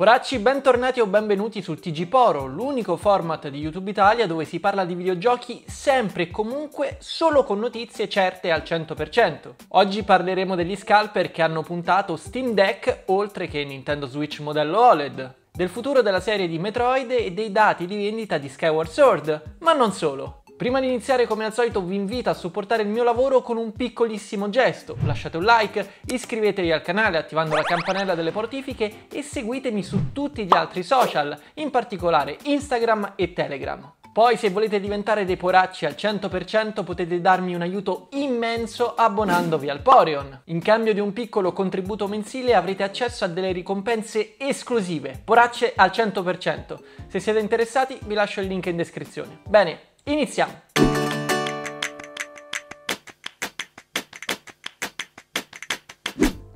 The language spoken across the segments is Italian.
Poracci, bentornati o benvenuti sul TG Poro, l'unico format di YouTube Italia dove si parla di videogiochi sempre e comunque solo con notizie certe al 100%. Oggi parleremo degli scalper che hanno puntato Steam Deck oltre che Nintendo Switch modello OLED, del futuro della serie di Metroid e dei dati di vendita di Skyward Sword, ma non solo. Prima di iniziare come al solito vi invito a supportare il mio lavoro con un piccolissimo gesto, lasciate un like, iscrivetevi al canale attivando la campanella delle notifiche e seguitemi su tutti gli altri social, in particolare Instagram e Telegram. Poi se volete diventare dei poracci al 100% potete darmi un aiuto immenso abbonandovi al Poreon. In cambio di un piccolo contributo mensile avrete accesso a delle ricompense esclusive, poracce al 100%. Se siete interessati vi lascio il link in descrizione. Bene, Iniziamo!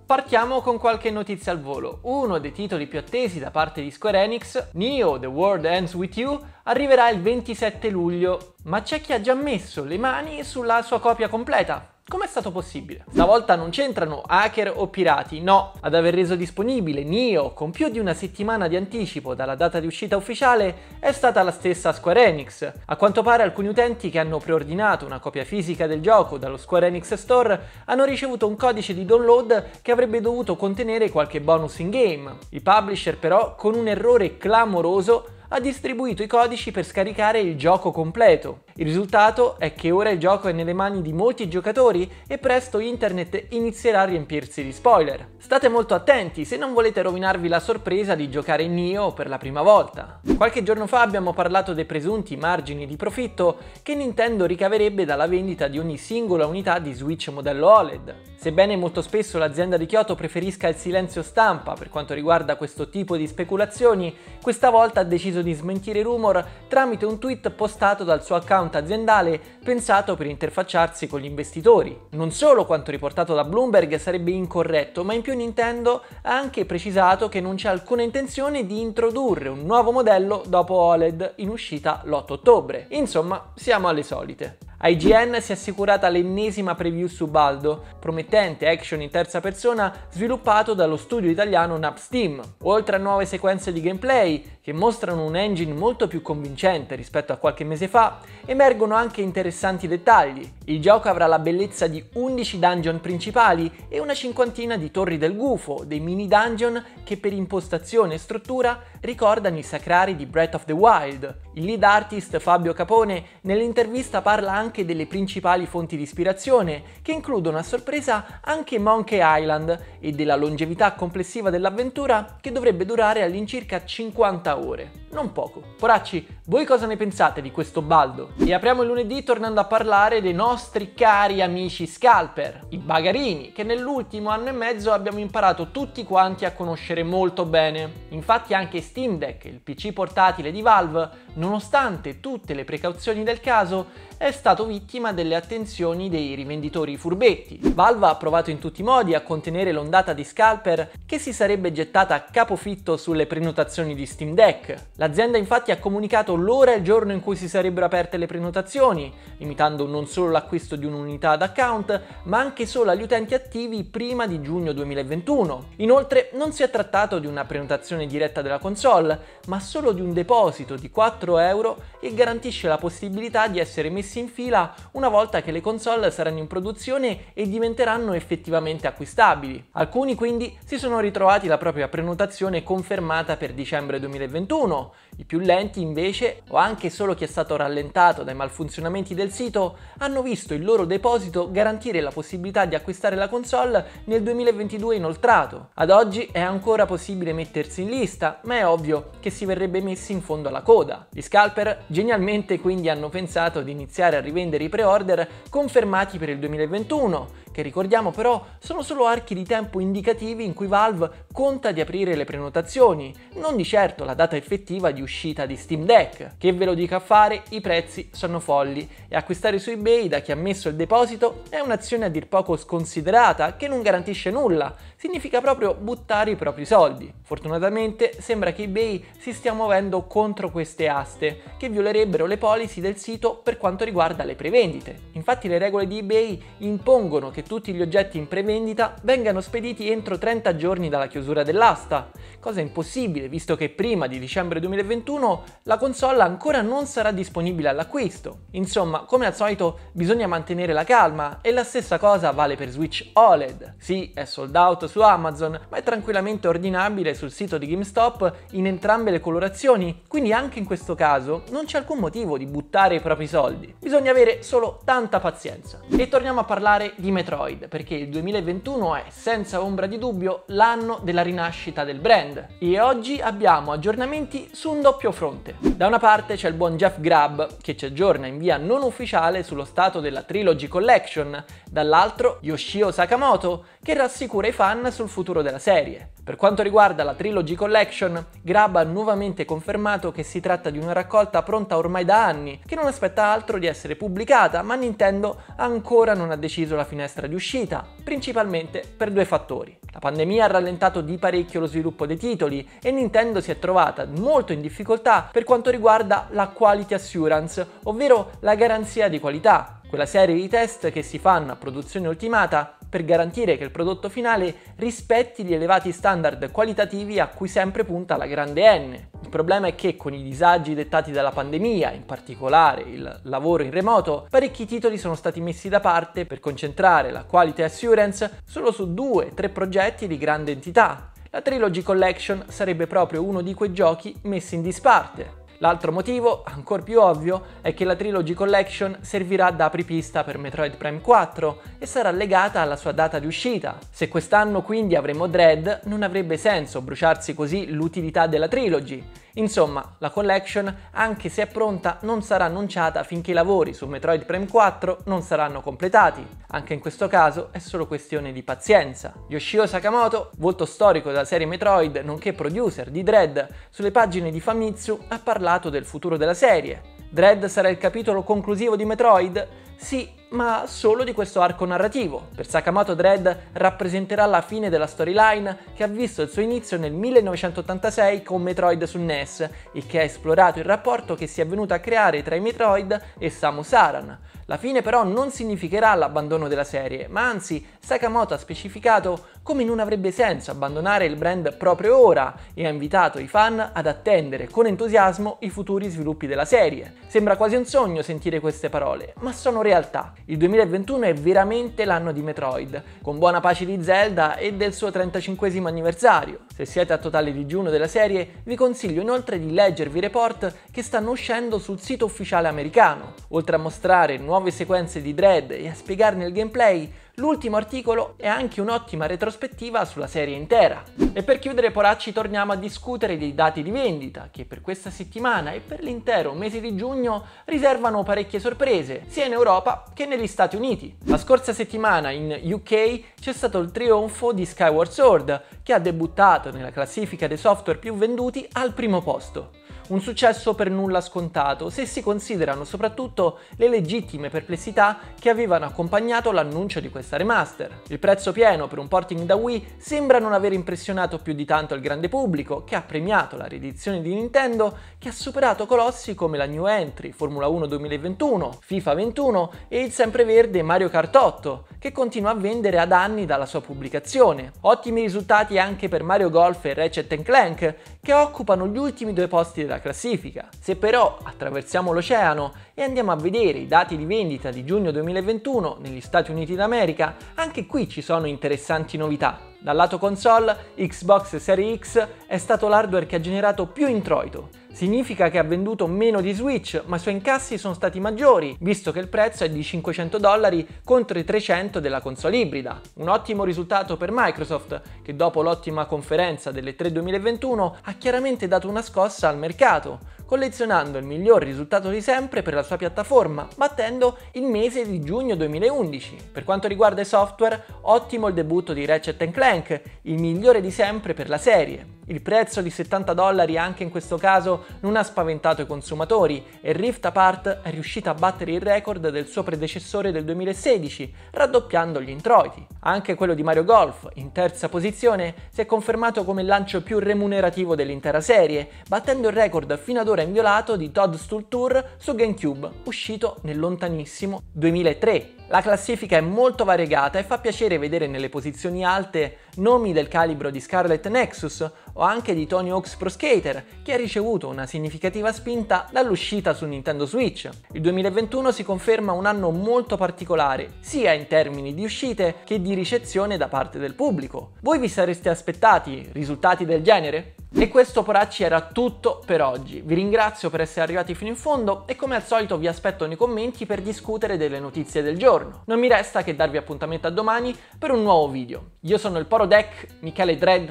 Partiamo con qualche notizia al volo. Uno dei titoli più attesi da parte di Square Enix, Neo The World Ends With You, arriverà il 27 luglio, ma c'è chi ha già messo le mani sulla sua copia completa. Com'è stato possibile? Stavolta non c'entrano hacker o pirati, no. Ad aver reso disponibile Nio con più di una settimana di anticipo dalla data di uscita ufficiale è stata la stessa Square Enix. A quanto pare alcuni utenti che hanno preordinato una copia fisica del gioco dallo Square Enix Store hanno ricevuto un codice di download che avrebbe dovuto contenere qualche bonus in game. Il publisher però, con un errore clamoroso, ha distribuito i codici per scaricare il gioco completo. Il risultato è che ora il gioco è nelle mani di molti giocatori e presto internet inizierà a riempirsi di spoiler. State molto attenti se non volete rovinarvi la sorpresa di giocare in Nioh per la prima volta. Qualche giorno fa abbiamo parlato dei presunti margini di profitto che Nintendo ricaverebbe dalla vendita di ogni singola unità di Switch modello OLED. Sebbene molto spesso l'azienda di Kyoto preferisca il silenzio stampa per quanto riguarda questo tipo di speculazioni, questa volta ha deciso di smentire i rumor tramite un tweet postato dal suo account aziendale pensato per interfacciarsi con gli investitori. Non solo quanto riportato da Bloomberg sarebbe incorretto, ma in più Nintendo ha anche precisato che non c'è alcuna intenzione di introdurre un nuovo modello dopo OLED in uscita l'8 ottobre. Insomma, siamo alle solite. IGN si è assicurata l'ennesima preview su Baldo, promettente action in terza persona sviluppato dallo studio italiano Napsteam. Oltre a nuove sequenze di gameplay, che mostrano un engine molto più convincente rispetto a qualche mese fa, emergono anche interessanti dettagli. Il gioco avrà la bellezza di 11 dungeon principali e una cinquantina di torri del gufo, dei mini dungeon che per impostazione e struttura ricordano i sacrari di Breath of the Wild. Il lead artist Fabio Capone nell'intervista parla anche delle principali fonti di ispirazione, che includono a sorpresa anche Monkey Island e della longevità complessiva dell'avventura che dovrebbe durare all'incirca 50 ore. Non poco. Poracci, voi cosa ne pensate di questo baldo? E apriamo il lunedì tornando a parlare dei nostri cari amici scalper, i bagarini, che nell'ultimo anno e mezzo abbiamo imparato tutti quanti a conoscere molto bene. Infatti anche Steam Deck, il PC portatile di Valve, nonostante tutte le precauzioni del caso, è stato vittima delle attenzioni dei rivenditori furbetti. Valve ha provato in tutti i modi a contenere l'ondata di scalper che si sarebbe gettata a capofitto sulle prenotazioni di Steam Deck. L'azienda infatti ha comunicato l'ora e il giorno in cui si sarebbero aperte le prenotazioni, limitando non solo l'acquisto di un'unità ad account, ma anche solo agli utenti attivi prima di giugno 2021. Inoltre non si è trattato di una prenotazione diretta della console, ma solo di un deposito di 4 euro e garantisce la possibilità di essere messi in fila una volta che le console saranno in produzione e diventeranno effettivamente acquistabili. Alcuni quindi si sono ritrovati la propria prenotazione confermata per dicembre 2021, i più lenti invece, o anche solo chi è stato rallentato dai malfunzionamenti del sito, hanno visto il loro deposito garantire la possibilità di acquistare la console nel 2022 inoltrato. Ad oggi è ancora possibile mettersi in lista, ma è ovvio che si verrebbe messi in fondo alla coda. Gli scalper genialmente quindi hanno pensato di iniziare a rivendere i pre-order confermati per il 2021 che ricordiamo però sono solo archi di tempo indicativi in cui Valve conta di aprire le prenotazioni, non di certo la data effettiva di uscita di Steam Deck. Che ve lo dica a fare, i prezzi sono folli e acquistare su eBay da chi ha messo il deposito è un'azione a dir poco sconsiderata che non garantisce nulla significa proprio buttare i propri soldi. Fortunatamente sembra che eBay si stia muovendo contro queste aste, che violerebbero le policy del sito per quanto riguarda le prevendite. Infatti le regole di eBay impongono che tutti gli oggetti in prevendita vengano spediti entro 30 giorni dalla chiusura dell'asta, cosa impossibile visto che prima di dicembre 2021 la console ancora non sarà disponibile all'acquisto. Insomma, come al solito bisogna mantenere la calma e la stessa cosa vale per Switch OLED. Sì, è sold out su Amazon, ma è tranquillamente ordinabile sul sito di GameStop in entrambe le colorazioni, quindi anche in questo caso non c'è alcun motivo di buttare i propri soldi. Bisogna avere solo tanta pazienza. E torniamo a parlare di Metroid, perché il 2021 è senza ombra di dubbio l'anno della rinascita del brand e oggi abbiamo aggiornamenti su un doppio fronte. Da una parte c'è il buon Jeff Grubb che ci aggiorna in via non ufficiale sullo stato della Trilogy Collection, dall'altro Yoshio Sakamoto che rassicura i fan sul futuro della serie. Per quanto riguarda la Trilogy Collection, Grab ha nuovamente confermato che si tratta di una raccolta pronta ormai da anni, che non aspetta altro di essere pubblicata, ma Nintendo ancora non ha deciso la finestra di uscita, principalmente per due fattori. La pandemia ha rallentato di parecchio lo sviluppo dei titoli e Nintendo si è trovata molto in difficoltà per quanto riguarda la quality assurance, ovvero la garanzia di qualità, quella serie di test che si fanno a produzione ultimata per garantire che il prodotto finale rispetti gli elevati standard qualitativi a cui sempre punta la grande N. Il problema è che con i disagi dettati dalla pandemia, in particolare il lavoro in remoto, parecchi titoli sono stati messi da parte per concentrare la quality assurance solo su due, tre progetti di grande entità. La Trilogy Collection sarebbe proprio uno di quei giochi messi in disparte. L'altro motivo, ancora più ovvio, è che la Trilogy Collection servirà da apripista per Metroid Prime 4 e sarà legata alla sua data di uscita. Se quest'anno quindi avremo Dread, non avrebbe senso bruciarsi così l'utilità della Trilogy. Insomma, la collection, anche se è pronta, non sarà annunciata finché i lavori su Metroid Prime 4 non saranno completati. Anche in questo caso è solo questione di pazienza. Yoshio Sakamoto, volto storico della serie Metroid, nonché producer di Dread, sulle pagine di Famitsu ha parlato del futuro della serie. Dread sarà il capitolo conclusivo di Metroid? Sì, ma solo di questo arco narrativo. Per Sakamoto Dread rappresenterà la fine della storyline che ha visto il suo inizio nel 1986 con Metroid su NES e che ha esplorato il rapporto che si è venuto a creare tra i Metroid e Samus Aran. La fine però non significherà l'abbandono della serie, ma anzi Sakamoto ha specificato come non avrebbe senso abbandonare il brand proprio ora e ha invitato i fan ad attendere con entusiasmo i futuri sviluppi della serie. Sembra quasi un sogno sentire queste parole, ma sono realtà. Il 2021 è veramente l'anno di Metroid, con buona pace di Zelda e del suo 35 anniversario. Se siete a totale digiuno della serie, vi consiglio inoltre di leggervi i report che stanno uscendo sul sito ufficiale americano. Oltre a mostrare nuove sequenze di Dread e a spiegarne il gameplay, L'ultimo articolo è anche un'ottima retrospettiva sulla serie intera. E per chiudere Poracci torniamo a discutere dei dati di vendita che per questa settimana e per l'intero mese di giugno riservano parecchie sorprese, sia in Europa che negli Stati Uniti. La scorsa settimana in UK c'è stato il trionfo di Skyward Sword, che ha debuttato nella classifica dei software più venduti al primo posto. Un successo per nulla scontato se si considerano soprattutto le legittime perplessità che avevano accompagnato l'annuncio di questa remaster. Il prezzo pieno per un porting da Wii sembra non aver impressionato più di tanto il grande pubblico, che ha premiato la riedizione di Nintendo, che ha superato colossi come la New Entry, Formula 1 2021, FIFA 21 e il sempreverde Mario Kart 8, che continua a vendere ad anni dalla sua pubblicazione. Ottimi risultati anche per Mario Golf e Ratchet Clank, che occupano gli ultimi due posti della classifica. Se però attraversiamo l'oceano e andiamo a vedere i dati di vendita di giugno 2021 negli Stati Uniti d'America, anche qui ci sono interessanti novità. Dal lato console, Xbox Series X è stato l'hardware che ha generato più introito. Significa che ha venduto meno di Switch, ma i suoi incassi sono stati maggiori, visto che il prezzo è di 500 dollari contro i 300 della console ibrida. Un ottimo risultato per Microsoft, che dopo l'ottima conferenza delle 3 2021 ha chiaramente dato una scossa al mercato, collezionando il miglior risultato di sempre per la sua piattaforma, battendo il mese di giugno 2011. Per quanto riguarda i software, ottimo il debutto di Ratchet Clank, il migliore di sempre per la serie. Il prezzo di 70 dollari anche in questo caso non ha spaventato i consumatori e Rift Apart è riuscito a battere il record del suo predecessore del 2016, raddoppiando gli introiti. Anche quello di Mario Golf, in terza posizione, si è confermato come il lancio più remunerativo dell'intera serie, battendo il record fino ad ora inviolato di Toadstool Tour su GameCube, uscito nel lontanissimo 2003. La classifica è molto variegata e fa piacere vedere nelle posizioni alte nomi del calibro di Scarlet Nexus o anche di Tony Hawk's Pro Skater, che ha ricevuto una significativa spinta dall'uscita su Nintendo Switch. Il 2021 si conferma un anno molto particolare, sia in termini di uscite che di ricezione da parte del pubblico. Voi vi sareste aspettati risultati del genere? E questo poracci era tutto per oggi. Vi ringrazio per essere arrivati fino in fondo e come al solito vi aspetto nei commenti per discutere delle notizie del giorno. Non mi resta che darvi appuntamento a domani per un nuovo video. Io sono il Poro Deck, Michele Dredd,